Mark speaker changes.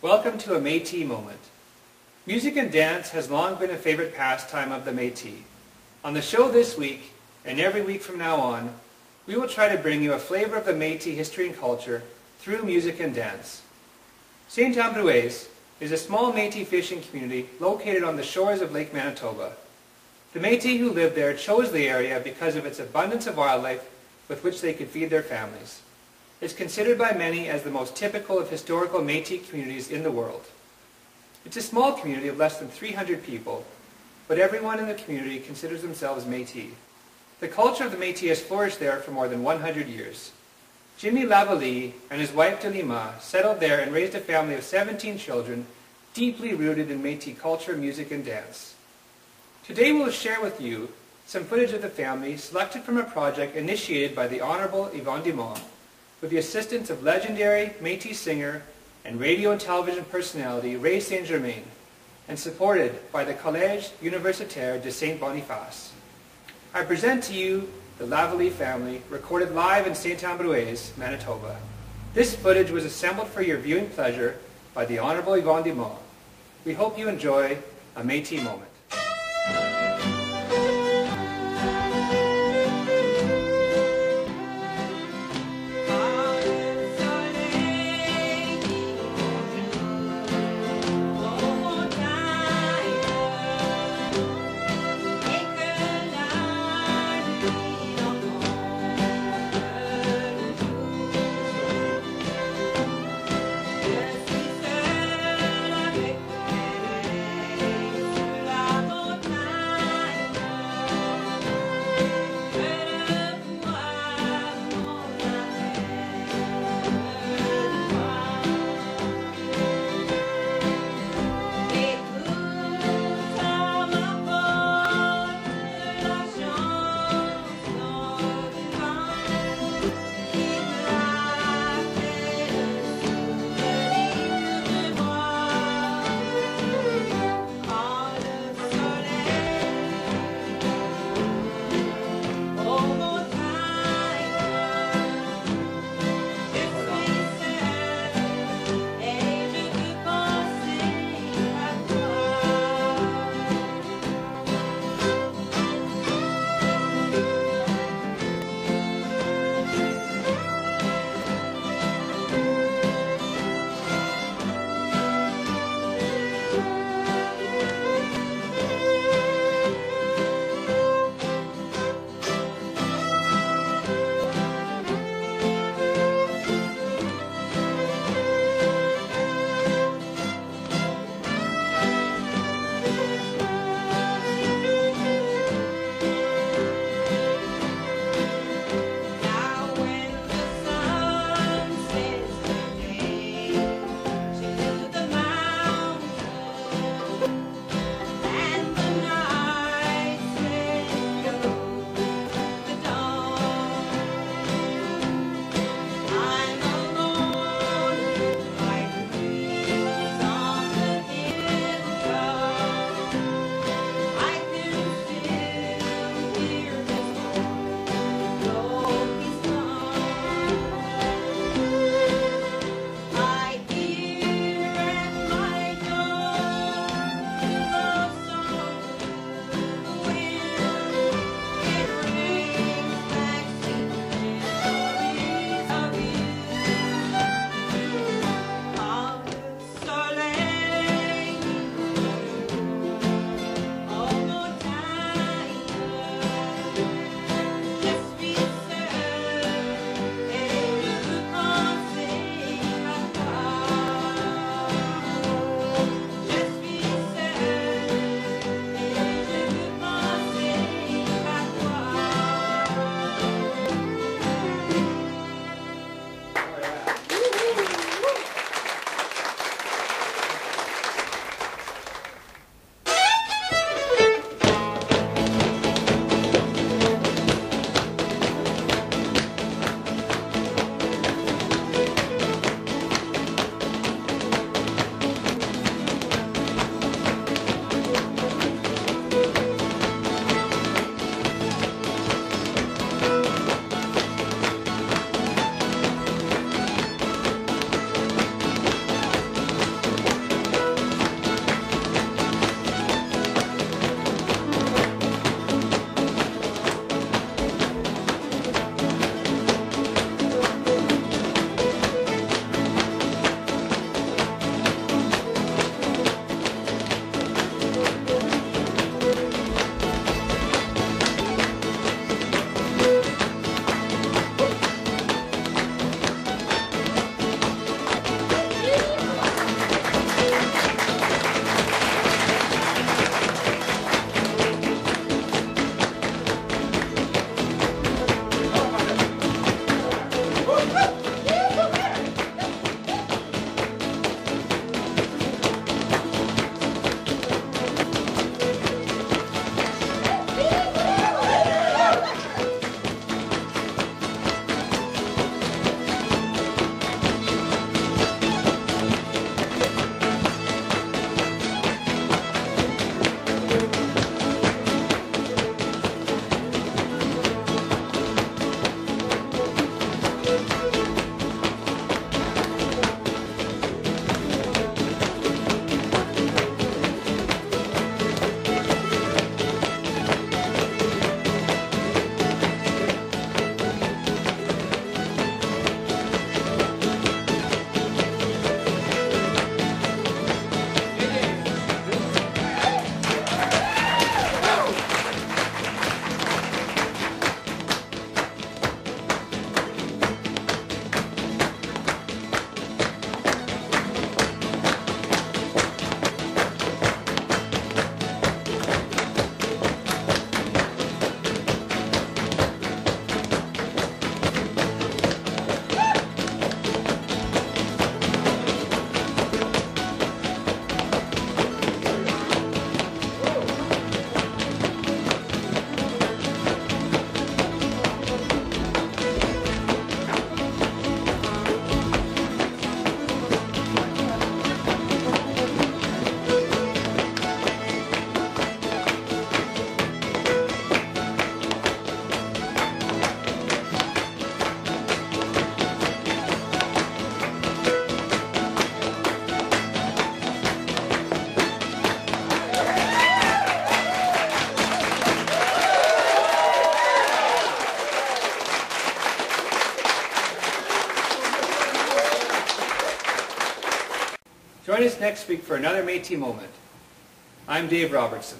Speaker 1: Welcome to a Métis moment. Music and dance has long been a favorite pastime of the Métis. On the show this week, and every week from now on, we will try to bring you a flavor of the Métis history and culture through music and dance. St. Ambroise is a small Métis fishing community located on the shores of Lake Manitoba. The Métis who live there chose the area because of its abundance of wildlife with which they could feed their families. It's considered by many as the most typical of historical Métis communities in the world. It's a small community of less than 300 people, but everyone in the community considers themselves Métis. The culture of the Métis has flourished there for more than 100 years. Jimmy Lavallee and his wife Delima settled there and raised a family of 17 children deeply rooted in Métis culture, music, and dance. Today we will share with you some footage of the family selected from a project initiated by the Honorable Yvon Dumont with the assistance of legendary Métis singer and radio and television personality Ray Saint-Germain and supported by the Collège Universitaire de Saint-Boniface. I present to you the Lavallee family recorded live in St. Ambroise, Manitoba. This footage was assembled for your viewing pleasure by the Honorable Yvon Dumont. We hope you enjoy a Métis moment. Us next week for another Métis Moment. I'm Dave Robertson.